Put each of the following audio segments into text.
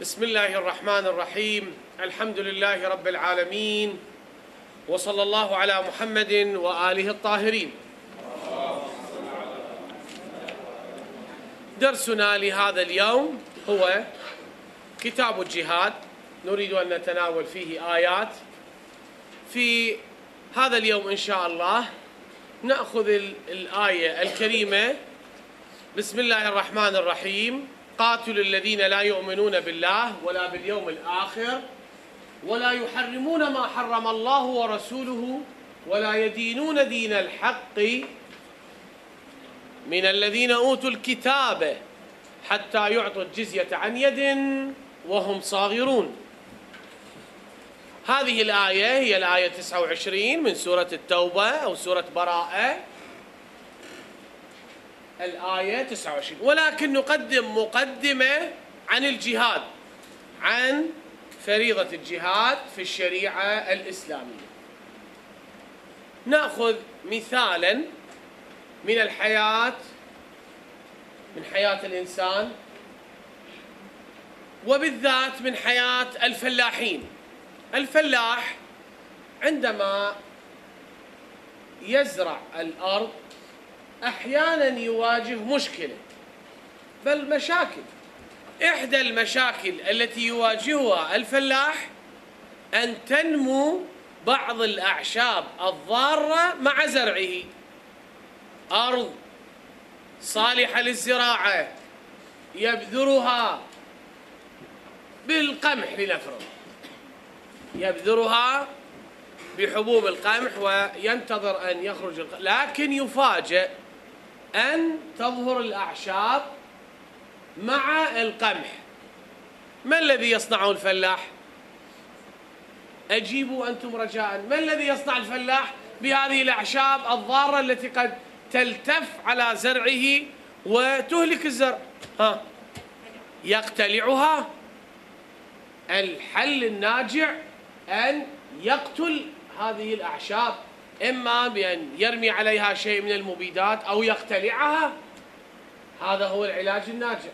بسم الله الرحمن الرحيم. الحمد لله رب العالمين. وصلى الله على محمد وآله الطاهرين. درسنا لهذا اليوم هو كتاب الجهاد. نريد أن نتناول فيه آيات. في هذا اليوم إن شاء الله نأخذ الآية الكريمة. بسم الله الرحمن الرحيم. قاتلوا الذين لا يؤمنون بالله ولا باليوم الآخر ولا يحرمون ما حرم الله ورسوله ولا يدينون دين الحق من الذين أوتوا الكتاب حتى يعطوا الجزية عن يد وهم صاغرون. هذه الآية هي الآية 29 من سورة التوبة أو سورة براءة. الآية 29 ولكن نقدم مقدمة عن الجهاد عن فريضة الجهاد في الشريعة الإسلامية. نأخذ مثالا من الحياة من حياة الإنسان وبالذات من حياة الفلاحين. الفلاح عندما يزرع الأرض أحيانا يواجه مشكلة. بل مشاكل إحدى المشاكل التي يواجهها الفلاح أن تنمو بعض الأعشاب الضارة مع زرعه. أرض صالحة للزراعة يبذرها بالقمح لنفرض. يبذرها بحبوب القمح وينتظر أن يخرج لكن يفاجئ أن تظهر الأعشاب مع القمح. ما الذي يصنعه الفلاح؟ أجيبوا أنتم رجاء. ما الذي يصنع الفلاح بهذه الأعشاب الضارة التي قد تلتف على زرعه وتهلك الزرع؟ ها؟ يقتلعها الحل الناجع أن يقتل هذه الأعشاب. إما بأن يرمي عليها شيء من المبيدات أو يقتلعها هذا هو العلاج الناجع.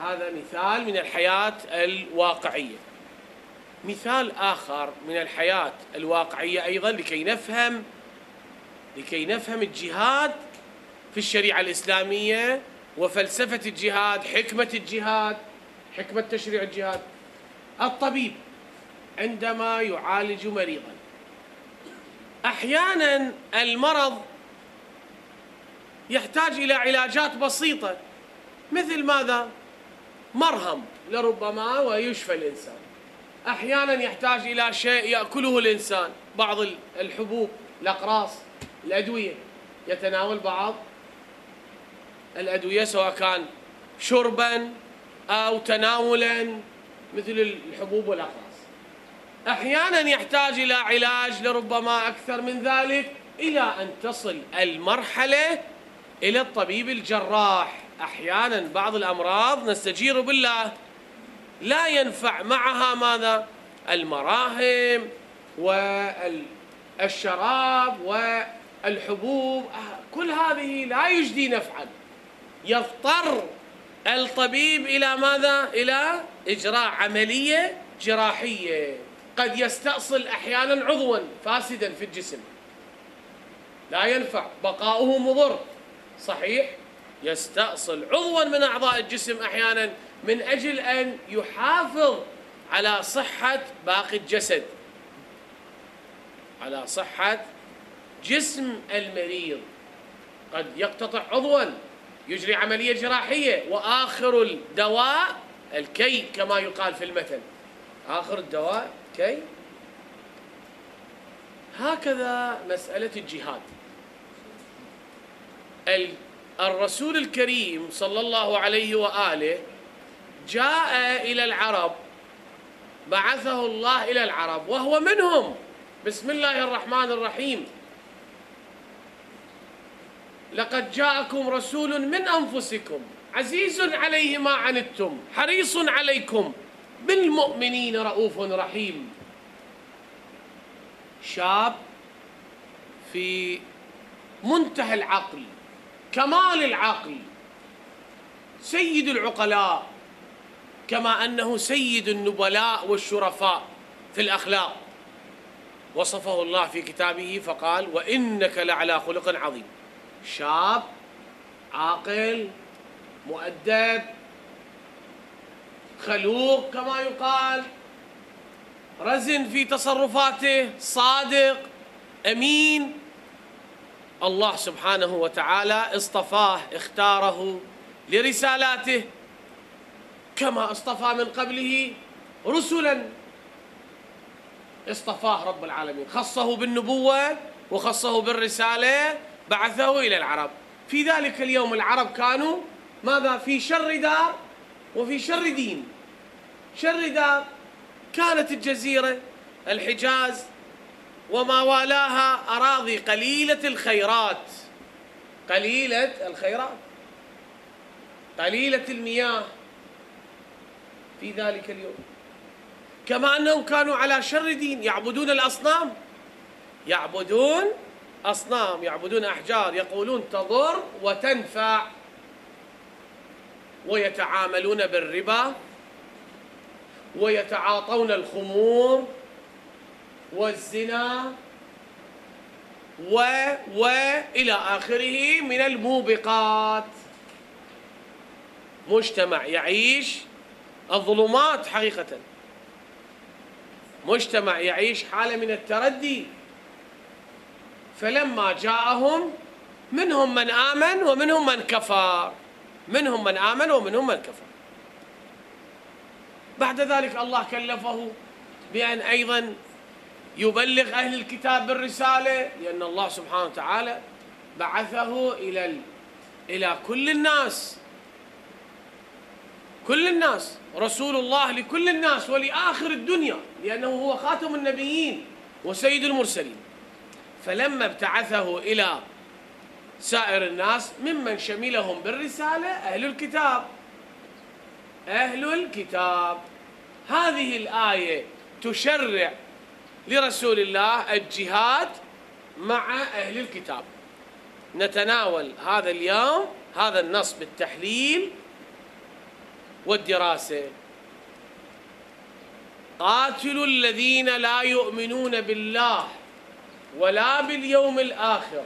هذا مثال من الحياة الواقعية. مثال آخر من الحياة الواقعية أيضا لكي نفهم لكي نفهم الجهاد في الشريعة الإسلامية وفلسفة الجهاد حكمة الجهاد حكمة تشريع الجهاد. الطبيب عندما يعالج مريضا أحيانا المرض يحتاج إلى علاجات بسيطة مثل ماذا؟ مرهم لربما ويشفى الإنسان. أحيانا يحتاج إلى شيء يأكله الإنسان بعض الحبوب الأقراص الأدوية. يتناول بعض الأدوية سواء كان شربا أو تناولا مثل الحبوب والأقراص. أحيانا يحتاج إلى علاج لربما أكثر من ذلك إلى أن تصل المرحلة إلى الطبيب الجراح. أحيانا بعض الأمراض نستجير بالله. لا ينفع معها ماذا؟ المراهم والشراب والحبوب. كل هذه لا يجدي نفعا. يضطر الطبيب إلى ماذا؟ إلى إجراء عملية جراحية. قد يستأصل أحيانا عضوا فاسدا في الجسم. لا ينفع بقاؤه مضر. صحيح يستأصل عضوا من أعضاء الجسم أحيانا من أجل أن يحافظ على صحة باقي الجسد. على صحة جسم المريض. قد يقتطع عضوا يجري عملية جراحية. وآخر الدواء الكي كما يقال في المثل. آخر الدواء كي هكذا مسألة الجهاد. الرسول الكريم صلى الله عليه وآله جاء إلى العرب بعثه الله إلى العرب وهو منهم. بسم الله الرحمن الرحيم. لقد جاءكم رسول من أنفسكم عزيز عليه ما عنتم حريص عليكم. بالمؤمنين رؤوف رحيم. شاب في منتهى العقل كمال العقل سيد العقلاء كما أنه سيد النبلاء والشرفاء في الأخلاق. وصفه الله في كتابه فقال وإنك لعلى خلق عظيم. شاب عاقل مؤدب خلوق كما يقال رزن في تصرفاته صادق أمين. الله سبحانه وتعالى اصطفاه اختاره لرسالاته كما اصطفى من قبله رسلا. اصطفاه رب العالمين. خصه بالنبوة وخصه بالرسالة بعثه إلى العرب. في ذلك اليوم العرب كانوا ماذا؟ في شر دار وفي شر دين. شر دار كانت الجزيرة الحجاز وما والاها أراضي قليلة الخيرات. قليلة الخيرات. قليلة المياه. في ذلك اليوم. كما أنهم كانوا على شر دين يعبدون الأصنام. يعبدون أصنام يعبدون أحجار يقولون تضر وتنفع ويتعاملون بالربا. ويتعاطون الخمور والزنا و و إلى آخره من الموبقات. مجتمع يعيش الظلمات حقيقة. مجتمع يعيش حالة من التردي. فلما جاءهم منهم من آمن ومنهم من كفر. منهم من آمن ومنهم من كفر. بعد ذلك الله كلفه بأن أيضا يبلغ أهل الكتاب بالرسالة لأن الله سبحانه وتعالى بعثه إلى إلى كل الناس. كل الناس رسول الله لكل الناس ولآخر الدنيا لأنه هو خاتم النبيين وسيد المرسلين. فلما ابتعثه إلى سائر الناس ممن شملهم بالرسالة أهل الكتاب. أهل الكتاب. هذه الآية تشرع لرسول الله الجهاد مع أهل الكتاب. نتناول هذا اليوم هذا النص بالتحليل والدراسة. قاتلوا الذين لا يؤمنون بالله ولا باليوم الآخر.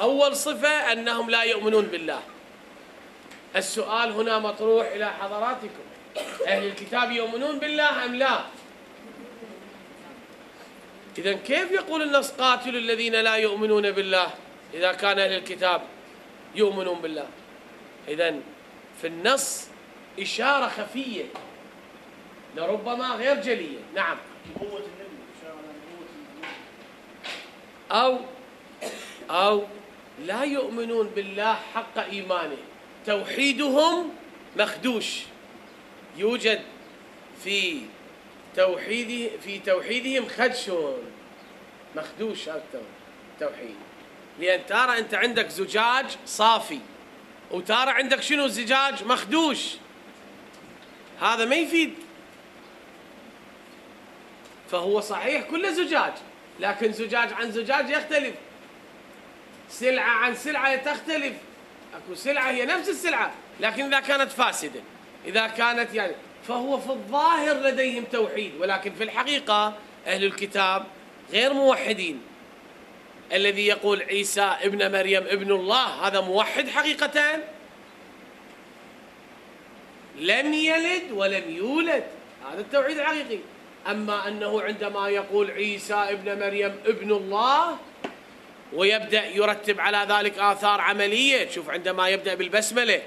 أول صفة أنهم لا يؤمنون بالله. السؤال هنا مطروح إلى حضراتكم. أهل الكتاب يؤمنون بالله أم لا؟ اذا كيف يقول النص قاتلوا الذين لا يؤمنون بالله إذا كان أهل الكتاب يؤمنون بالله؟ اذا في النص إشارة خفية لربما غير جلية. نعم. أو أو لا يؤمنون بالله حق إيمانه. توحيدهم مخدوش. يوجد في توحيده في توحيدهم خدش مخدوش هذا التوحيد لأن ترى أنت عندك زجاج صافي وترى عندك شنو زجاج مخدوش؟ هذا ما يفيد. فهو صحيح كله زجاج لكن زجاج عن زجاج يختلف. سلعة عن سلعة تختلف. أكو سلعة هي نفس السلعة لكن إذا كانت فاسدة إذا كانت يعني فهو في الظاهر لديهم توحيد ولكن في الحقيقة أهل الكتاب غير موحدين. الذي يقول عيسى ابن مريم ابن الله هذا موحد حقيقة لم يلد ولم يولد. هذا التوحيد الحقيقي. أما أنه عندما يقول عيسى ابن مريم ابن الله ويبدأ يرتب على ذلك آثار عملية. شوف عندما يبدأ بالبسملة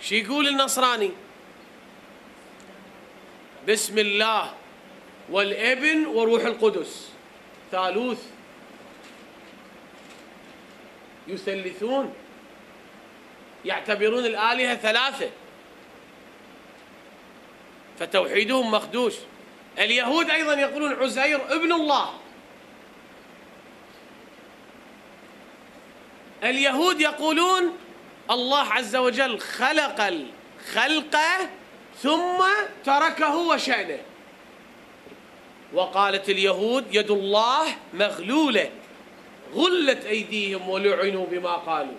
شو يقول النصراني؟ بسم الله والابن وروح القدس. ثالوث. يثلثون. يعتبرون الآلهة ثلاثة. فتوحيدهم مخدوش اليهود أيضا يقولون عزير ابن الله. اليهود يقولون الله عز وجل خلق الخلق ثم تركه وشأنه. وقالت اليهود يد الله مغلولة غلت أيديهم ولعنوا بما قالوا.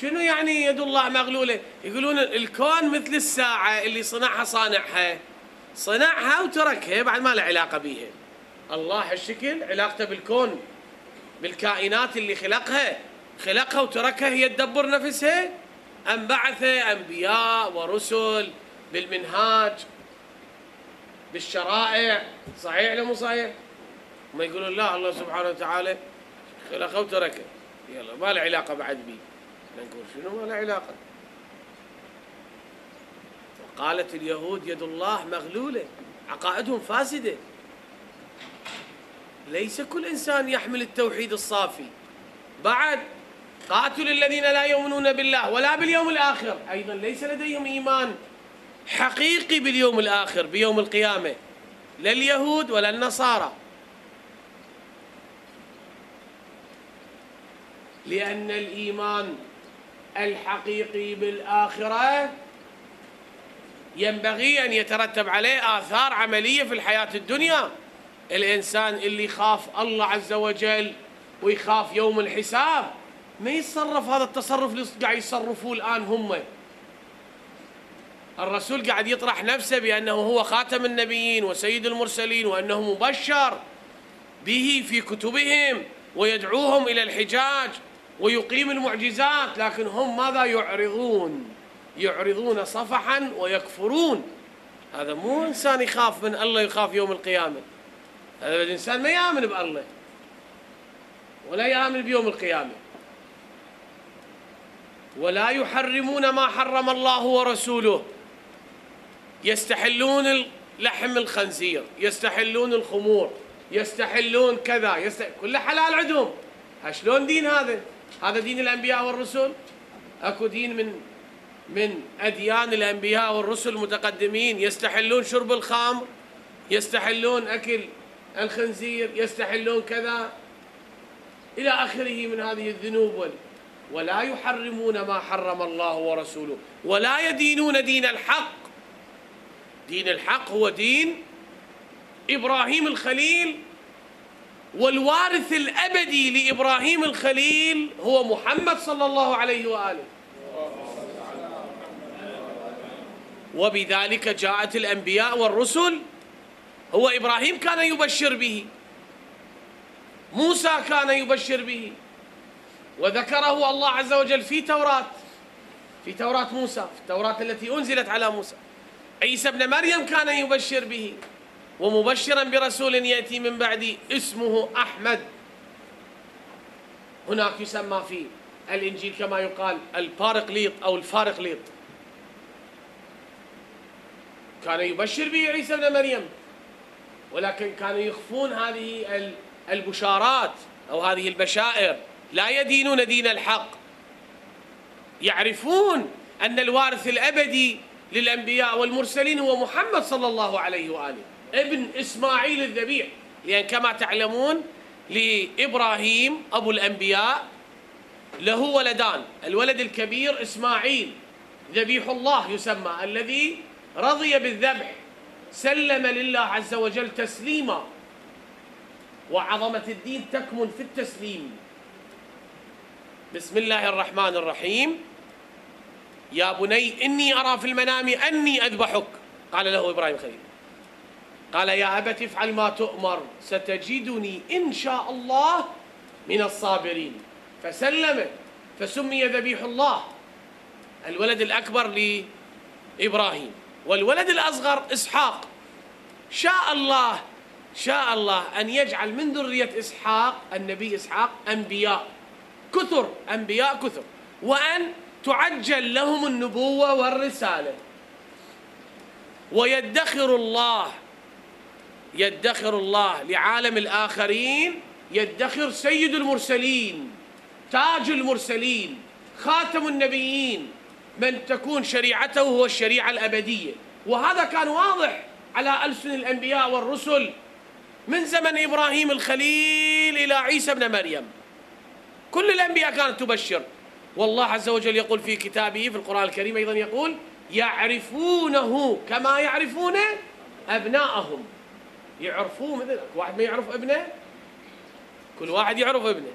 شنو يعني يد الله مغلولة؟ يقولون الكون مثل الساعة اللي صنعها صانعها. صنعها وتركها بعد ما له علاقة بيها. الله الشكل علاقته بالكون. بالكائنات اللي خلقها. خلقها وتركها هي تدبر نفسها. أم بعث أنبياء ورسل بالمنهاج بالشرائع. صحيح ولا مو صحيح؟ ما يقولون لا الله سبحانه وتعالى خلقه وتركه يلا ما له علاقة بعد بي. نقول شنو؟ ما له علاقة. قالت اليهود يد الله مغلولة عقائدهم فاسدة. ليس كل إنسان يحمل التوحيد الصافي. بعد قاتل الذين لا يؤمنون بالله ولا باليوم الآخر. أيضا ليس لديهم إيمان حقيقي باليوم الآخر بيوم القيامة. لا اليهود ولا النصارى. لأن الإيمان الحقيقي بالآخرة ينبغي أن يترتب عليه آثار عملية في الحياة الدنيا. الإنسان اللي يخاف الله عز وجل ويخاف يوم الحساب ما يتصرف هذا التصرف اللي قاعد يصرفوه الآن هم. الرسول قاعد يطرح نفسه بأنه هو خاتم النبيين وسيد المرسلين وأنه مبشر به في كتبهم ويدعوهم إلى الحجاج ويقيم المعجزات لكن هم ماذا يعرضون؟ يعرضون صفحا ويكفرون. هذا مو إنسان يخاف من الله يخاف يوم القيامة. هذا الإنسان ما يآمن بالله ولا يآمن بيوم القيامة. ولا يحرمون ما حرم الله ورسوله. يستحلون لحم الخنزير يستحلون الخمور يستحلون كذا يست... كله حلال عندهم. شلون دين هذا؟ هذا دين الأنبياء والرسل؟ أكو دين من من أديان الأنبياء والرسل المتقدمين يستحلون شرب الخمر يستحلون أكل الخنزير يستحلون كذا إلى آخره من هذه الذنوب ولا يحرمون ما حرم الله ورسوله ولا يدينون دين الحق. دين الحق هو دين إبراهيم الخليل والوارث الأبدي لإبراهيم الخليل هو محمد صلى الله عليه وآله. وبذلك جاءت الأنبياء والرسل هو إبراهيم كان يبشر به. موسى كان يبشر به. وذكره الله عز وجل في توراة في توراة موسى في التوراة التي أنزلت على موسى. عيسى ابن مريم كان يبشر به. ومبشرا برسول يأتي من بعدي اسمه أحمد. هناك يسمى في الإنجيل كما يقال البارقليط أو الفارقليط كان يبشر به عيسى ابن مريم. ولكن كانوا يخفون هذه البشارات أو هذه البشائر. لا يدينون دين الحق. يعرفون أن الوارث الأبدي للأنبياء والمرسلين هو محمد صلى الله عليه وآله. ابن إسماعيل الذبيح. لأن كما تعلمون لإبراهيم أبو الأنبياء له ولدان. الولد الكبير إسماعيل. ذبيح الله يسمى الذي رضي بالذبح. سلم لله عز وجل تسليما. وعظمة الدين تكمن في التسليم. بسم الله الرحمن الرحيم. يا بني إني أرى في المنام أني أذبحك. قال له إبراهيم خليل. قال يا أبت افعل ما تؤمر. ستجدني إن شاء الله من الصابرين. فسلم فسمي ذبيح الله الولد الأكبر لإبراهيم. والولد الأصغر إسحاق. شاء الله شاء الله أن يجعل من ذرية إسحاق النبي إسحاق أنبياء. كثر أنبياء كثر. وأن تعجل لهم النبوة والرسالة. ويدخر الله يدخر الله لعالم الآخرين يدخر سيد المرسلين تاج المرسلين خاتم النبيين. من تكون شريعته هو الشريعة الأبدية. وهذا كان واضح على ألسن الأنبياء والرسل من زمن إبراهيم الخليل إلى عيسى ابن مريم. كل الأنبياء كانت تبشر. والله عز وجل يقول في كتابه في القرآن الكريم أيضا يقول يعرفونه كما يعرفون أبناءهم. يعرفوه مثل واحد ما يعرف ابنه؟ كل واحد يعرف ابنه.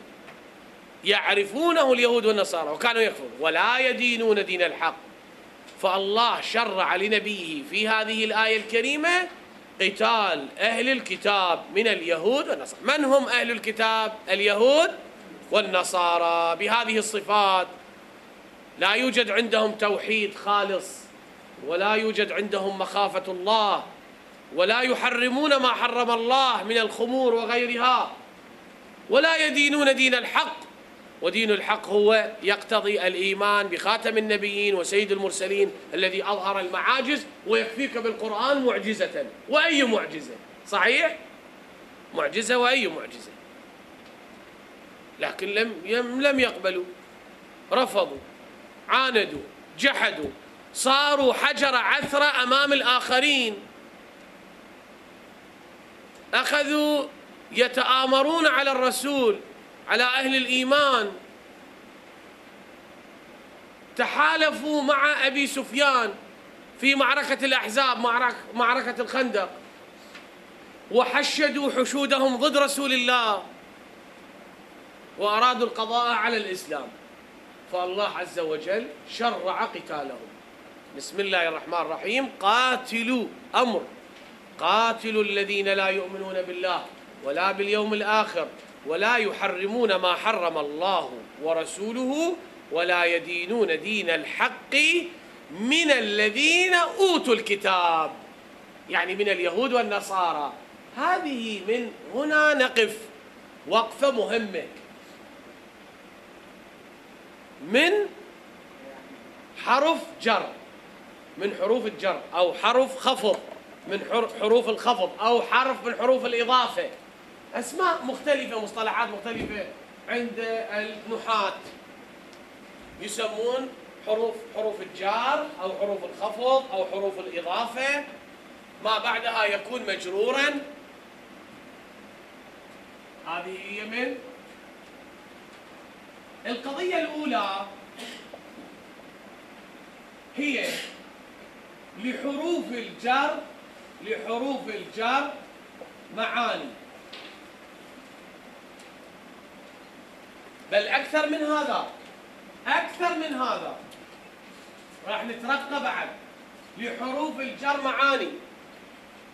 يعرفونه اليهود والنصارى وكانوا يكفرون. ولا يدينون دين الحق. فالله شرع لنبيه في هذه الآية الكريمة قتال أهل الكتاب من اليهود والنصارى. من هم أهل الكتاب؟ اليهود والنصارى. بهذه الصفات لا يوجد عندهم توحيد خالص ولا يوجد عندهم مخافة الله ولا يحرمون ما حرم الله من الخمور وغيرها ولا يدينون دين الحق. ودين الحق هو يقتضي الإيمان بخاتم النبيين وسيد المرسلين الذي أظهر المعاجز ويكفيك بالقرآن معجزة. وأي معجزة؟ صحيح؟ معجزة وأي معجزة. لكن لم لم يقبلوا. رفضوا عاندوا جحدوا صاروا حجر عثره أمام الآخرين. أخذوا يتآمرون على الرسول. على أهل الإيمان. تحالفوا مع أبي سفيان في معركة الأحزاب معركة الخندق. وحشدوا حشودهم ضد رسول الله. وأرادوا القضاء على الإسلام. فالله عز وجل شرع قتالهم. بسم الله الرحمن الرحيم. قاتلوا أمر. قاتلوا الذين لا يؤمنون بالله ولا باليوم الآخر. ولا يحرمون ما حرم الله ورسوله ولا يدينون دين الحق من الذين أوتوا الكتاب. يعني من اليهود والنصارى. هذه من هنا نقف. وقفة مهمة. من حرف جر. من حروف الجر. أو حرف خفض. من حروف الخفض. أو حرف من حروف الإضافة. أسماء مختلفة مصطلحات مختلفة عند النحاة يسمون حروف حروف الجار أو حروف الخفض أو حروف الإضافة. ما بعدها يكون مجرورا. هذه هي من القضية الأولى. هي لحروف الجر لحروف الجر معاني. بل أكثر من هذا. أكثر من هذا. راح نترقى بعد لحروف الجر معاني.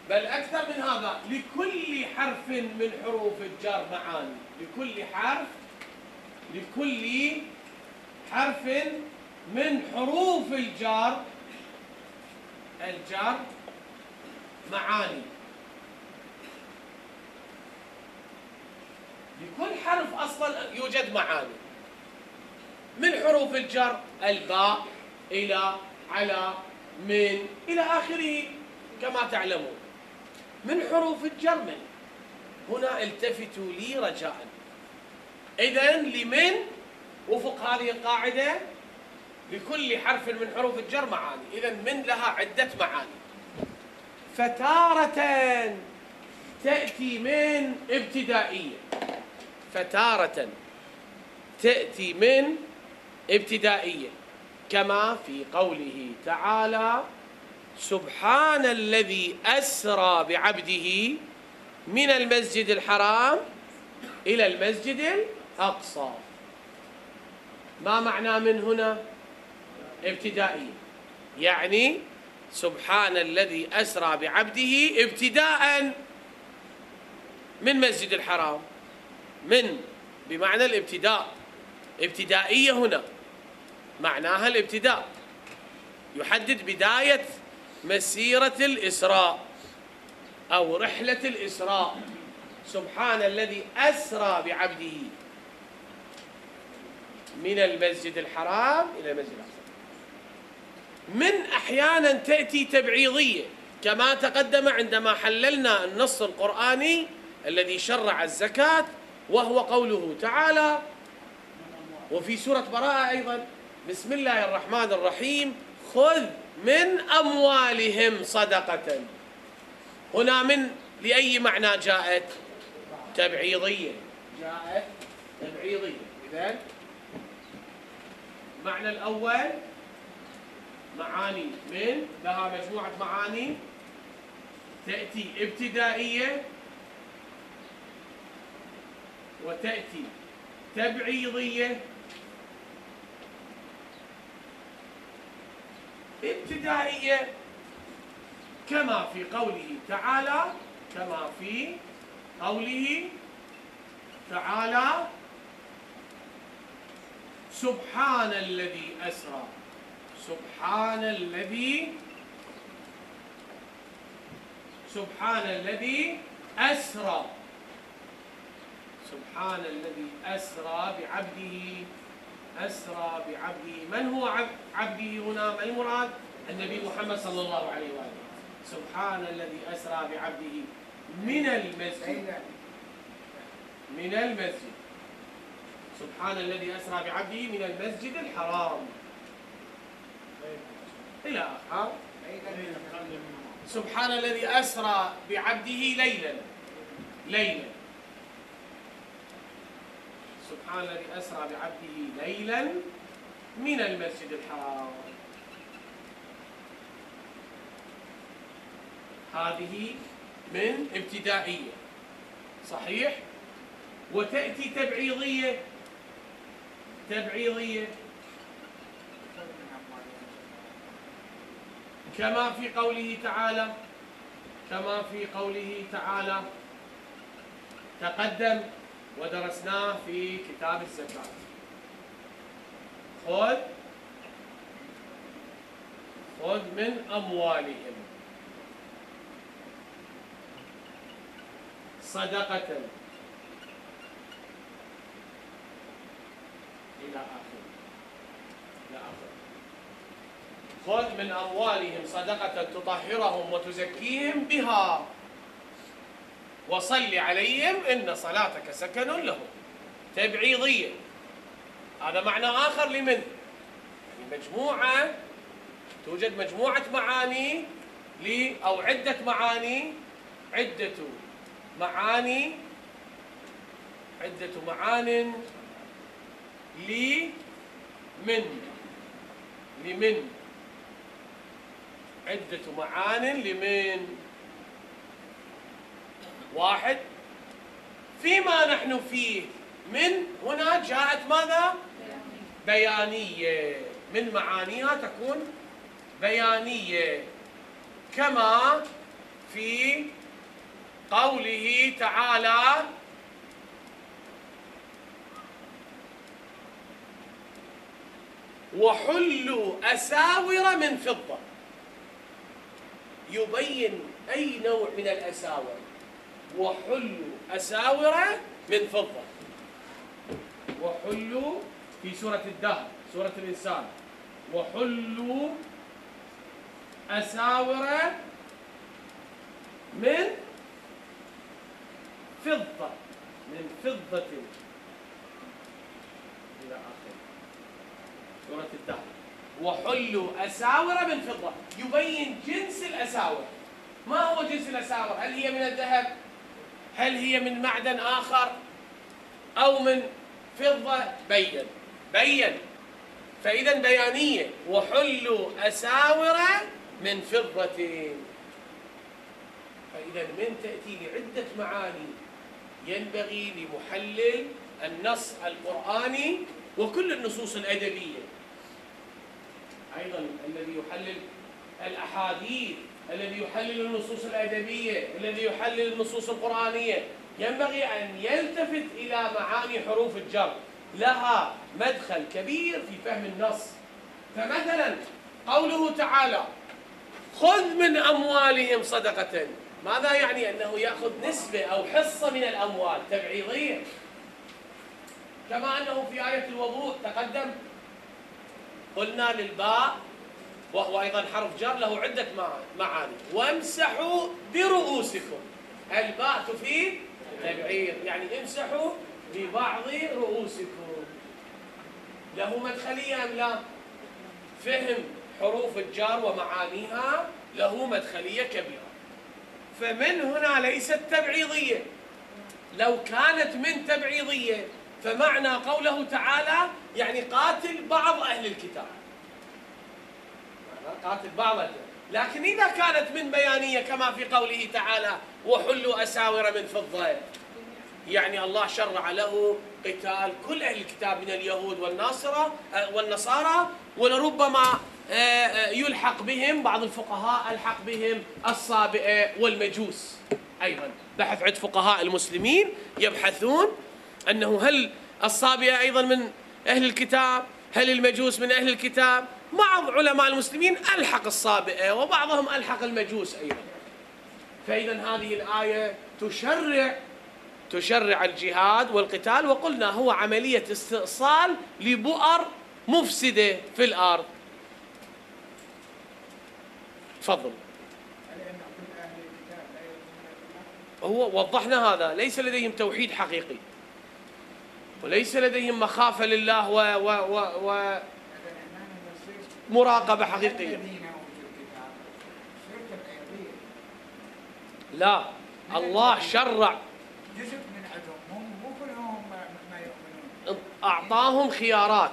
بل أكثر من هذا لكل حرف من حروف الجر معاني. لكل حرف لكل حرف من حروف الجر الجر معاني. لكل حرف أصلا يوجد معاني. من حروف الجر الباء إلى على من إلى آخره كما تعلمون. من حروف الجر من؟ هنا التفتوا لي رجاء. اذا لمن؟ وفق هذه القاعدة لكل حرف من حروف الجر معاني. اذا من لها عدة معاني. فتارة تأتي من ابتدائية. فتارة تأتي من ابتدائية كما في قوله تعالى سبحان الذي أسرى بعبده من المسجد الحرام إلى المسجد الأقصى. ما معنى من هنا؟ ابتدائية يعني سبحان الذي أسرى بعبده ابتداء من مسجد الحرام. من بمعنى الابتداء. ابتدائية هنا معناها الابتداء. يحدد بداية مسيرة الإسراء أو رحلة الإسراء. سبحان الذي أسرى بعبده من المسجد الحرام إلى المسجد الأقصى. من أحيانا تأتي تبعيضية كما تقدم عندما حللنا النص القرآني الذي شرع الزكاة وهو قوله تعالى وفي سورة براءة أيضا بسم الله الرحمن الرحيم خذ من أموالهم صدقة. هنا من لأي معنى جاءت؟ تبعيضية. جاءت تبعيضية. إذن المعنى الأول معاني. من؟ لها مجموعة معاني. تأتي ابتدائية وتأتي تبعيضية. ابتدائية كما في قوله تعالى كما في قوله تعالى سبحان الذي أسرى سبحان الذي سبحان الذي أسرى. سبحان الذي أسرى بعبده. أسرى بعبده. من هو عبده هنا؟ ما المراد؟ النبي محمد صلى الله عليه وآله. سبحان الذي أسرى بعبده. من المسجد. من المسجد. سبحان الذي أسرى بعبده من المسجد الحرام. إلى آخر. سبحان الذي أسرى بعبده ليلا. ليلا. سبحان الذي أسرى بعبده ليلا من المسجد الحرام. هذه من ابتدائية صحيح؟ وتأتي تبعيضية. تبعيضية. كما في قوله تعالى كما في قوله تعالى تقدم ودرسناه في كتاب الزكاة. خذ خذ من أموالهم. صدقة. إلى آخره إلى آخره خذ من أموالهم صدقة تطهرهم وتزكيهم بها. وصل عليهم إن صلاتك سكن لهم. تبعيضية. هذا معنى آخر لمن؟ يعني مجموعة توجد مجموعة معاني ل أو عدة معاني. عدة معاني. عدة معان لمن؟ لمن؟ عدة معان لمن؟ واحد. فيما نحن فيه من هنا جاءت ماذا؟ بيانية. من معانيها تكون بيانية. كما في قوله تعالى وحلوا أساور من فضة. يبين أي نوع من الأساور. وحلوا أساور من فضة. وحلوا في سورة الدهر سورة الإنسان. وحلوا أساور من فضة من فضة إلى آخر سورة الدهر. وحلوا أساور من فضة. يبين جنس الأساور. ما هو جنس الأساور؟ هل هي من الذهب؟ هل هي من معدن آخر أو من فضة؟ بين. بين. فإذا بيانية. وحلوا أساور من فضة. فإذا من تأتي لعدة معاني. ينبغي لمحلل النص القرآني وكل النصوص الأدبية. أيضا الذي يحلل الأحاديث. الذي يحلل النصوص الأدبية الذي يحلل النصوص القرآنية. ينبغي أن يلتفت إلى معاني حروف الجر. لها مدخل كبير في فهم النص. فمثلا قوله تعالى خذ من أموالهم صدقة. ماذا يعني؟ أنه يأخذ نسبة أو حصة من الأموال تبعيضية. كما أنه في آية الوضوء تقدم قلنا للباء وهو أيضا حرف جر له عدة معاني. وامسحوا برؤوسكم. الباء تفيد تبعير يعني امسحوا ببعض رؤوسكم. له مدخلية أم لا؟ فهم حروف الجار ومعانيها له مدخلية كبيرة. فمن هنا ليست تبعيضية. لو كانت من تبعيضية فمعنى قوله تعالى يعني قاتل بعض أهل الكتاب. قاتل بعض لكن إذا كانت من بيانية كما في قوله تعالى وحلوا أساور من فضة. يعني الله شرع له قتال كل أهل الكتاب من اليهود والناصرة آه، والنصارى ولربما آه، آه، يلحق بهم بعض الفقهاء ألحق بهم الصابئة والمجوس أيضا. بحث عند فقهاء المسلمين يبحثون أنه هل الصابئة أيضا من أهل الكتاب هل المجوس من أهل الكتاب بعض علماء المسلمين ألحق الصابئة وبعضهم ألحق المجوس أيضا. فإذا هذه الآية تشرع تشرع الجهاد والقتال وقلنا هو عملية استئصال لبؤر مفسدة في الأرض. تفضل. هو وضحنا هذا ليس لديهم توحيد حقيقي وليس لديهم مخافة لله و, و, و, و مراقبة حقيقية. لا الله شرع. جزء من عندهم مو كلهم ما يؤمنون أعطاهم خيارات.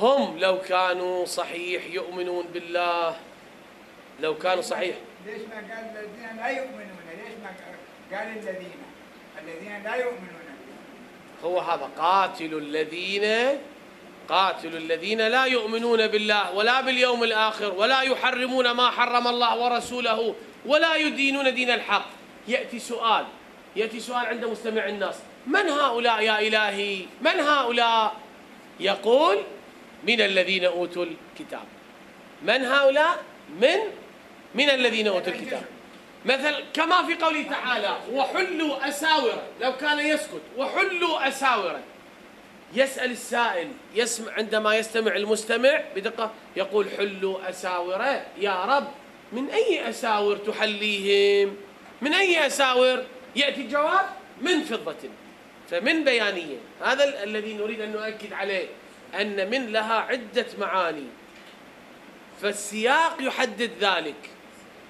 هم لو كانوا صحيح يؤمنون بالله لو كانوا صحيح. ليش ما قال الذين لا يؤمنون؟ ليش ما قال الذين؟ الذين لا يؤمنون. هو هذا قاتلوا الذين قاتلوا الذين لا يؤمنون بالله ولا باليوم الآخر ولا يحرمون ما حرم الله ورسوله ولا يدينون دين الحق. يأتي سؤال يأتي سؤال عند مستمع النص من هؤلاء يا إلهي؟ من هؤلاء؟ يقول من الذين أوتوا الكتاب. من هؤلاء؟ من؟ من الذين أوتوا الكتاب. مثل كما في قوله تعالى وحلوا أساورة لو كان يسكت وحلوا أساورة يسأل السائل يسمع عندما يستمع المستمع بدقة يقول حلوا أساورة يا رب من أي أساور تحليهم؟ من أي أساور؟ يأتي الجواب من فضة فمن بيانية. هذا الذي نريد أن نؤكد عليه أن من لها عدة معاني. فالسياق يحدد ذلك.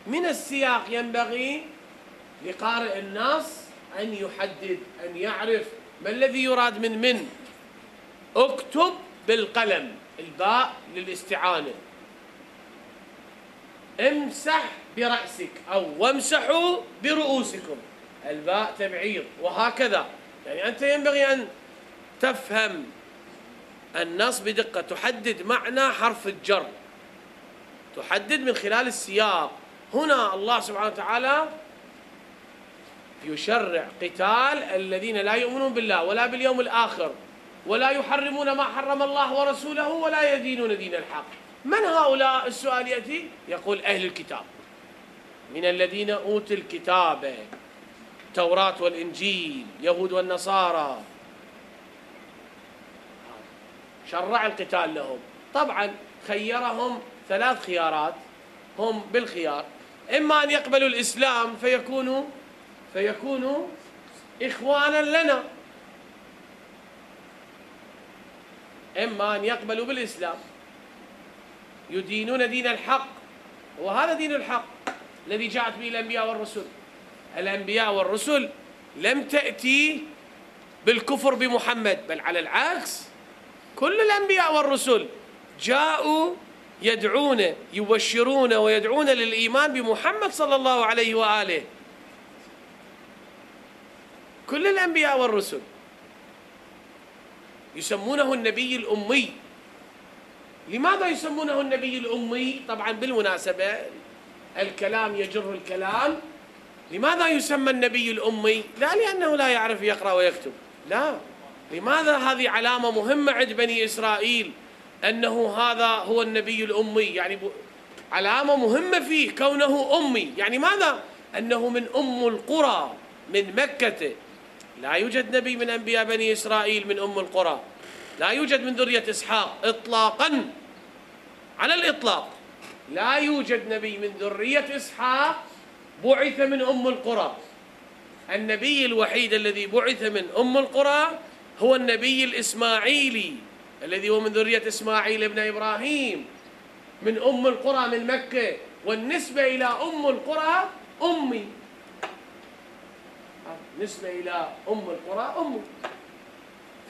من السياق ينبغي لقارئ النص أن يحدد أن يعرف ما الذي يراد من من. اكتب بالقلم الباء للاستعانة. امسح برأسك أو وامسحوا برؤوسكم. الباء تبعيض وهكذا. يعني أنت ينبغي أن تفهم النص بدقة. تحدد معنى حرف الجر. تحدد من خلال السياق. هنا الله سبحانه وتعالى يشرع قتال الذين لا يؤمنون بالله ولا باليوم الآخر. ولا يحرمون ما حرم الله ورسوله ولا يدينون دين الحق. من هؤلاء؟ السؤال يأتي يقول أهل الكتاب. من الذين أوتوا الكتاب التوراة والإنجيل يهود والنصارى. شرع القتال لهم. طبعا خيرهم ثلاث خيارات. هم بالخيار. إما أن يقبلوا الإسلام فيكونوا فيكونوا إخوانا لنا. إما أن يقبلوا بالإسلام. يدينون دين الحق. وهذا دين الحق الذي جاءت به الأنبياء والرسل. الأنبياء والرسل لم تأتي بالكفر بمحمد بل على العكس. كل الأنبياء والرسل جاءوا يدعون يبشرون ويدعون للإيمان بمحمد صلى الله عليه وآله. كل الأنبياء والرسل. يسمونه النبي الأمي. لماذا يسمونه النبي الأمي؟ طبعا بالمناسبة الكلام يجر الكلام لماذا يسمى النبي الأمي؟ لا لأنه لا يعرف يقرأ ويكتب. لا. لماذا هذه علامة مهمة عند بني إسرائيل؟ أنه هذا هو النبي الأمي. يعني علامة مهمة فيه كونه أمي. يعني ماذا؟ أنه من أم القرى من مكة. لا يوجد نبي من أنبياء بني إسرائيل من أم القرى. لا يوجد من ذرية إسحاق إطلاقا. على الإطلاق. لا يوجد نبي من ذرية إسحاق بعث من أم القرى. النبي الوحيد الذي بعث من أم القرى هو النبي الإسماعيلي الذي هو من ذرية إسماعيل ابن إبراهيم. من أم القرى من مكة. والنسبة إلى أم القرى أمي. نسبة إلى أم القرى أمه.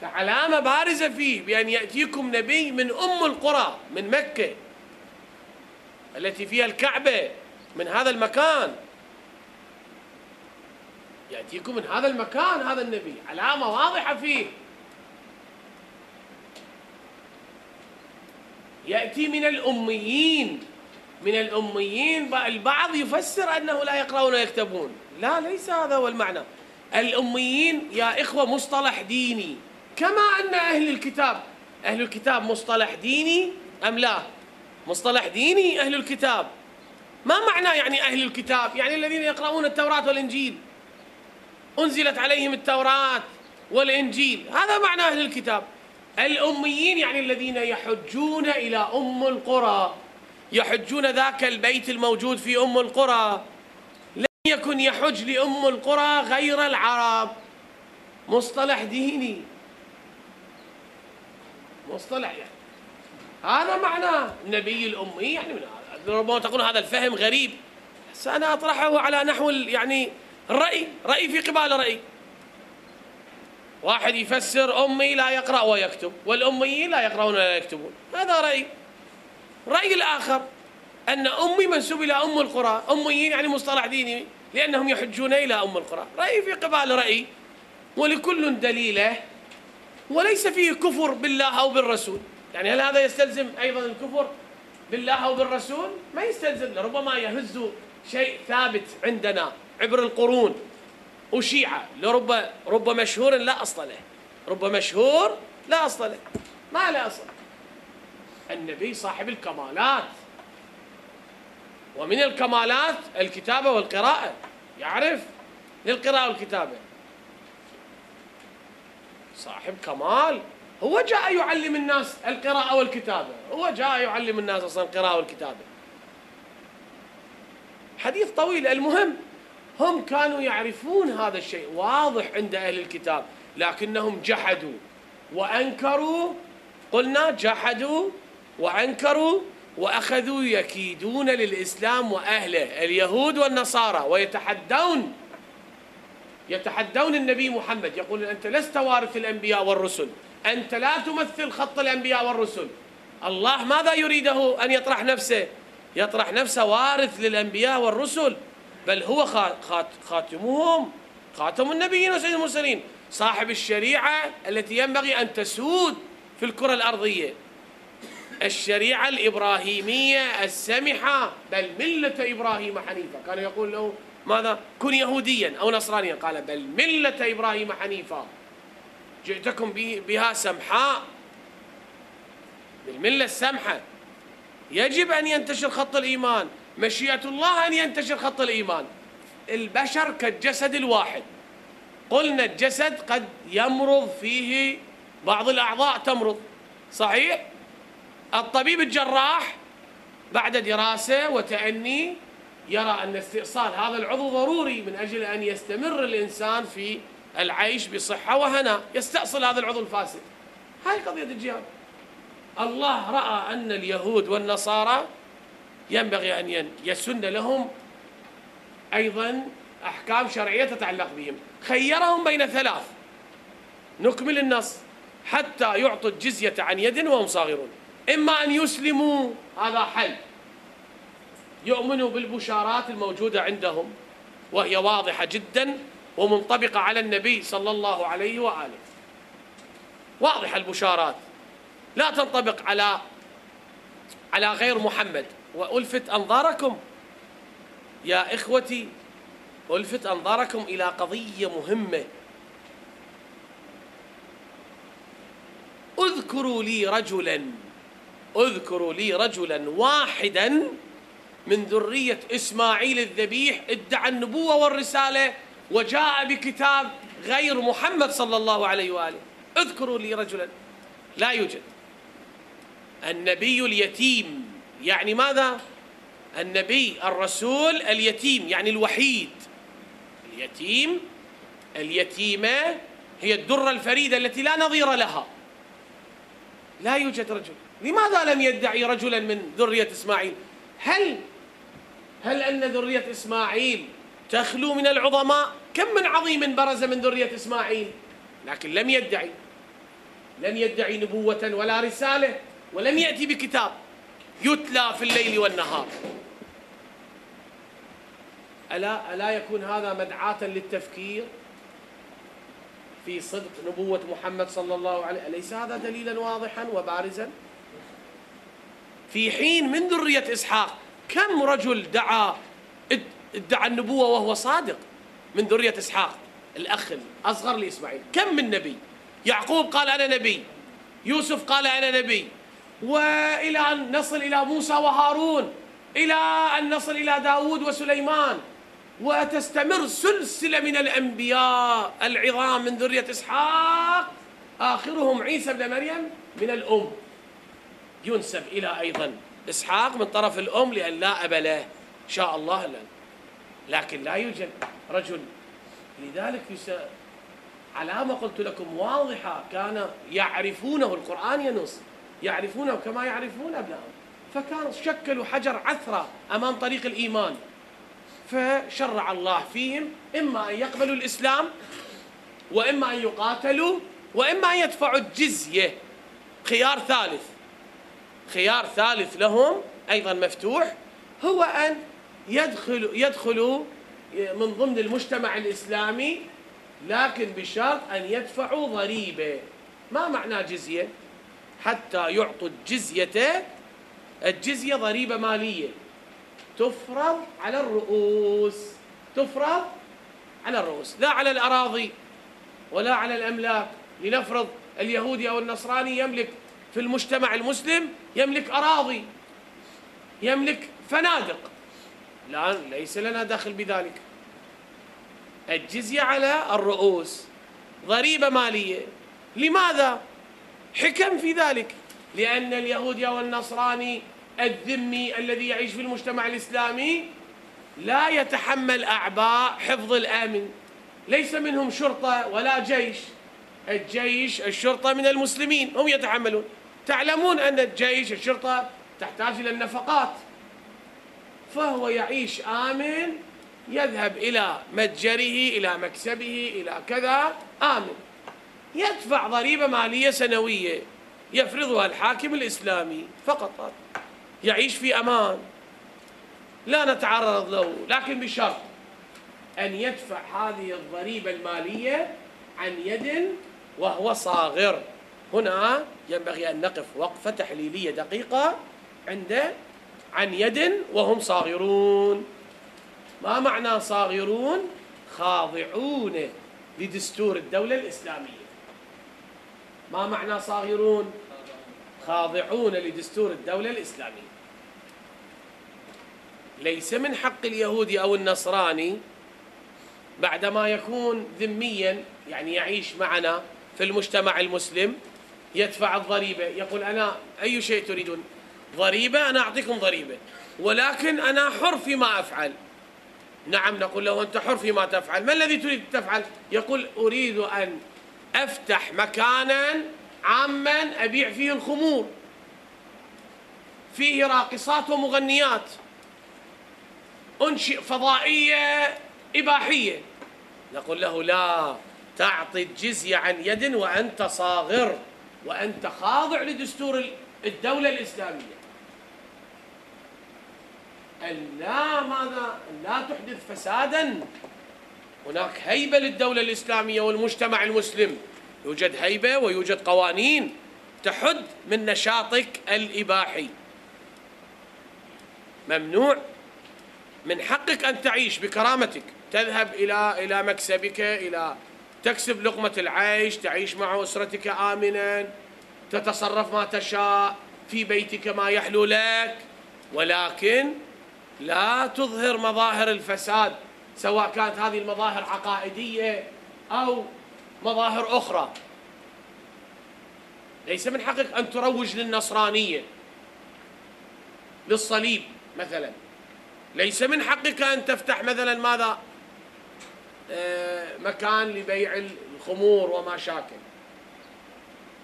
فعلامة بارزة فيه بأن يأتيكم نبي من أم القرى من مكة التي فيها الكعبة من هذا المكان. يأتيكم من هذا المكان هذا النبي. علامة واضحة فيه. يأتي من الأميين. من الأميين البعض يفسر أنه لا يقرأون ويكتبون. لا ليس هذا هو المعنى. الأميين يا إخوة مصطلح ديني. كما أن أهل الكتاب أهل الكتاب مصطلح ديني أم لا؟ مصطلح ديني أهل الكتاب. ما معنى يعني أهل الكتاب؟ يعني الذين يقرؤون التوراة والإنجيل. أنزلت عليهم التوراة والإنجيل. هذا معنى أهل الكتاب. الأميين يعني الذين يحجون إلى أم القرى. يحجون ذاك البيت الموجود في أم القرى. يكن يحج لأم القرى غير العرب. مصطلح ديني. مصطلح يعني. هذا معناه النبي الأمي يعني ربما تقول هذا الفهم غريب. سأنا أطرحه على نحو يعني الرأي رأي في قبال رأي. واحد يفسر أمي لا يقرأ ويكتب والأميين لا يقرأون ولا يكتبون. هذا رأي. رأي الآخر أن أمي منسوب إلى أم القرى. أميين يعني مصطلح ديني. لأنهم يحجون إلى أم القرى. رأي في قبال رأي ولكل دليله وليس فيه كفر بالله أو بالرسول. يعني هل هذا يستلزم أيضا الكفر بالله أو بالرسول؟ ما يستلزم ربما يهز شيء ثابت عندنا عبر القرون. أشيع لرب رب مشهور لا أصل له. رب مشهور لا أصل له. ما له أصل. النبي صاحب الكمالات. ومن الكمالات الكتابة والقراءة. يعرف؟ للقراءة والكتابة. صاحب كمال. هو جاء يعلم الناس القراءة والكتابة. هو جاء يعلم الناس أصلا القراءة والكتابة. حديث طويل. المهم هم كانوا يعرفون هذا الشيء. واضح عند أهل الكتاب. لكنهم جحدوا وأنكروا. قلنا جحدوا وأنكروا وأخذوا يكيدون للإسلام وأهله اليهود والنصارى ويتحدون يتحدون النبي محمد يقولون أنت لست وارث الأنبياء والرسل أنت لا تمثل خط الأنبياء والرسل. الله ماذا يريده أن يطرح نفسه؟ يطرح نفسه وارث للأنبياء والرسل. بل هو خاتمهم خاتم النبيين وسيد المرسلين صاحب الشريعة التي ينبغي أن تسود في الكرة الأرضية. الشريعة الإبراهيمية السمحة بل ملة إبراهيم حنيفة. كان يقول له ماذا؟ كن يهوديا أو نصرانيا. قال بل ملة إبراهيم حنيفة. جئتكم بها سمحاء بالملة السمحة. يجب أن ينتشر خط الإيمان. مشيئة الله أن ينتشر خط الإيمان. البشر كالجسد الواحد. قلنا الجسد قد يمرض فيه بعض الأعضاء. تمرض. صحيح؟ الطبيب الجراح بعد دراسة وتأني يرى أن استئصال هذا العضو ضروري من أجل أن يستمر الإنسان في العيش بصحة وهناء. يستأصل هذا العضو الفاسد. هاي قضية الجهاد. الله رأى أن اليهود والنصارى ينبغي أن يسن لهم أيضا أحكام شرعية تتعلق بهم. خيرهم بين ثلاث. نكمل النص. حتى يعطوا الجزية عن يد وهم صاغرون. إما أن يسلموا هذا حل. يؤمنوا بالبشارات الموجودة عندهم وهي واضحة جدا ومنطبقة على النبي صلى الله عليه وآله. واضحة البشارات. لا تنطبق على على غير محمد. وألفت أنظاركم. يا إخوتي ألفت أنظاركم إلى قضية مهمة. اذكروا لي رجلا اذكروا لي رجلا واحدا من ذرية إسماعيل الذبيح ادعى النبوة والرسالة وجاء بكتاب غير محمد صلى الله عليه وآله. اذكروا لي رجلا. لا يوجد. النبي اليتيم. يعني ماذا؟ النبي الرسول اليتيم يعني الوحيد. اليتيم اليتيمة هي الدرة الفريدة التي لا نظير لها. لا يوجد رجل. لماذا لم يدعي رجلا من ذرية إسماعيل؟ هل هل أن ذرية إسماعيل تخلو من العظماء؟ كم من عظيم برز من ذرية إسماعيل؟ لكن لم يدعي. لم يدعي نبوة ولا رسالة ولم يأتي بكتاب. يتلى في الليل والنهار. ألا ألا يكون هذا مدعاة للتفكير في صدق نبوة محمد صلى الله عليه أليس هذا دليلا واضحا وبارزا؟ في حين من ذرية إسحاق كم رجل دعا ادعى النبوة وهو صادق من ذرية إسحاق؟ الأخ الأصغر لإسماعيل. كم من نبي؟ يعقوب قال أنا نبي يوسف قال أنا نبي وإلى أن نصل إلى موسى وهارون إلى أن نصل إلى داود وسليمان. وتستمر سلسلة من الأنبياء العظام من ذرية إسحاق آخرهم عيسى بن مريم من الأم. ينسب إلى أيضا إسحاق من طرف الأم لأن لا أب له شاء الله لن. لكن لا يوجد رجل. لذلك علامة قلت لكم واضحة كان يعرفونه القرآن ينص يعرفونه كما يعرفون أبنائهم فكانوا شكلوا حجر عثرة أمام طريق الإيمان. فشرع الله فيهم إما أن يقبلوا الإسلام وإما أن يقاتلوا وإما أن يدفعوا الجزية خيار ثالث. خيار ثالث لهم أيضا مفتوح هو أن يدخلوا يدخلوا من ضمن المجتمع الإسلامي لكن بشرط أن يدفعوا ضريبة. ما معنى جزية؟ حتى يعطوا الجزية الجزية ضريبة مالية. تفرض على الرؤوس تفرض على الرؤوس لا على الأراضي ولا على الأملاك. لنفرض اليهودي أو النصراني يملك في المجتمع المسلم يملك أراضي يملك فنادق. لا ليس لنا دخل بذلك. الجزية على الرؤوس ضريبة مالية. لماذا؟ حكم في ذلك. لأن اليهودي والنصراني الذمي الذي يعيش في المجتمع الإسلامي لا يتحمل أعباء حفظ الأمن. ليس منهم شرطة ولا جيش. الجيش الشرطة من المسلمين هم يتحملون. تعلمون أن الجيش الشرطة تحتاج إلى النفقات. فهو يعيش آمن يذهب إلى متجره إلى مكسبه إلى كذا آمن. يدفع ضريبة مالية سنوية يفرضها الحاكم الإسلامي فقط. يعيش في أمان. لا نتعرض له لكن بشرط أن يدفع هذه الضريبة المالية عن يد وهو صاغر. هنا ينبغي أن نقف وقفة تحليلية دقيقة عند عن يد وهم صاغرون. ما معنى صاغرون؟ خاضعون لدستور الدولة الإسلامية. ما معنى صاغرون؟ خاضعون لدستور الدولة الإسلامية. ليس من حق اليهودي أو النصراني بعدما يكون ذميا يعني يعيش معنا في المجتمع المسلم يدفع الضريبة. يقول أنا أي شيء تريدون؟ ضريبة أنا أعطيكم ضريبة. ولكن أنا حر فيما أفعل. نعم نقول له أنت حر فيما تفعل. ما الذي تريد تفعل؟ يقول أريد أن أفتح مكانا عاما أبيع فيه الخمور. فيه راقصات ومغنيات. أنشئ فضائية إباحية. نقول له لا تعطي الجزية عن يد وأنت صاغر. وأنت خاضع لدستور الدولة الإسلامية. أن لا ماذا؟ لا تحدث فسادا. هناك هيبة للدولة الإسلامية والمجتمع المسلم. يوجد هيبة ويوجد قوانين تحد من نشاطك الإباحي. ممنوع من حقك أن تعيش بكرامتك. تذهب إلى إلى مكسبك إلى تكسب لقمة العيش تعيش مع أسرتك آمنا تتصرف ما تشاء في بيتك ما يحلو لك. ولكن لا تظهر مظاهر الفساد سواء كانت هذه المظاهر عقائدية أو مظاهر أخرى. ليس من حقك أن تروج للنصرانية للصليب مثلا. ليس من حقك أن تفتح مثلا ماذا؟ مكان لبيع الخمور وما شاكل.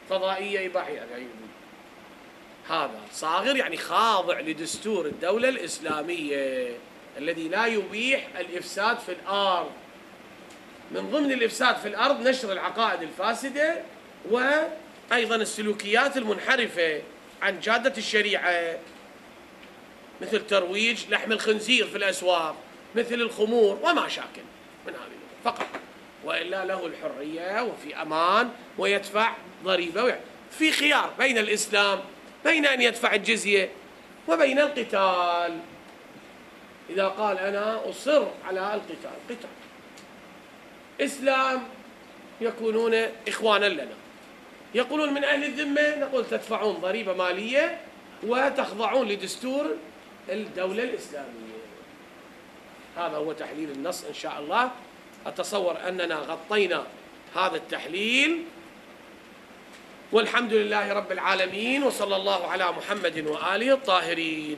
فضائية إباحية هذا صاغر يعني خاضع لدستور الدولة الإسلامية الذي لا يبيح الإفساد في الأرض. من ضمن الإفساد في الأرض نشر العقائد الفاسدة وأيضا السلوكيات المنحرفة عن جادة الشريعة مثل ترويج لحم الخنزير في الأسواق مثل الخمور وما شاكل من هذه فقط. وإلا له الحرية وفي أمان ويدفع ضريبة في خيار بين الإسلام بين أن يدفع الجزية وبين القتال. إذا قال أنا أصر على القتال قتال. إسلام يكونون إخوانا لنا. يقولون من أهل الذمة نقول تدفعون ضريبة مالية وتخضعون لدستور الدولة الإسلامية. هذا هو تحليل النص إن شاء الله. أتصور أننا غطينا هذا التحليل. والحمد لله رب العالمين وصلى الله على محمد وآله الطاهرين.